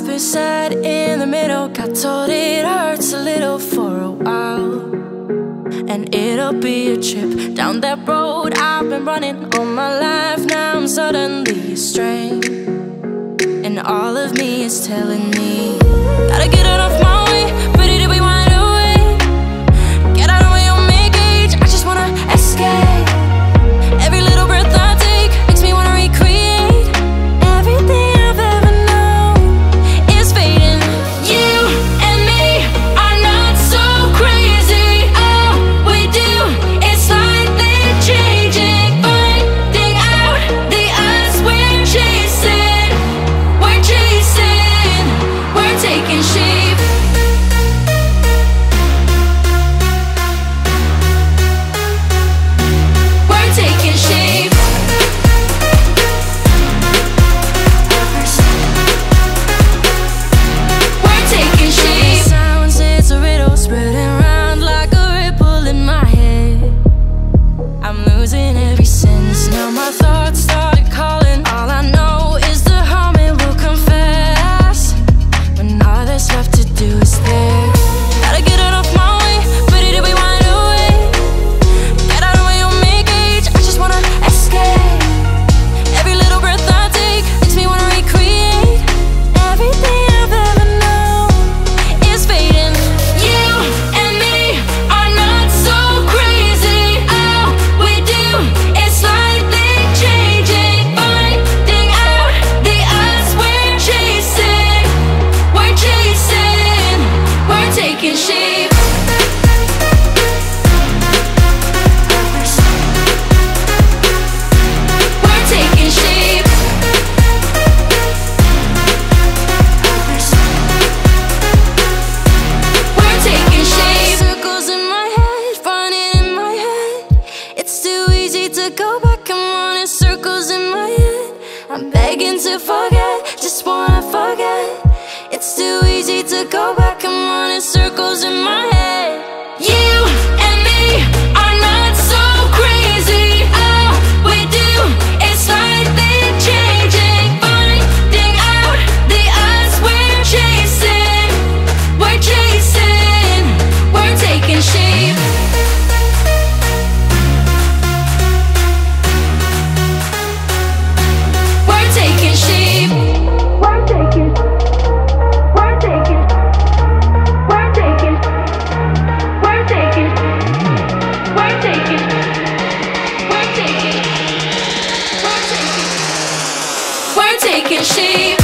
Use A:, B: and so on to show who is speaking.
A: Love is sad in the middle. Got told it hurts a little for a while. And it'll be a trip down that road I've been running all my life. Now I'm suddenly estranged. And all of me is telling me, Gotta get out begin to forget, just wanna forget. It's too easy to go back, I'm running circles in my head. You taking shape.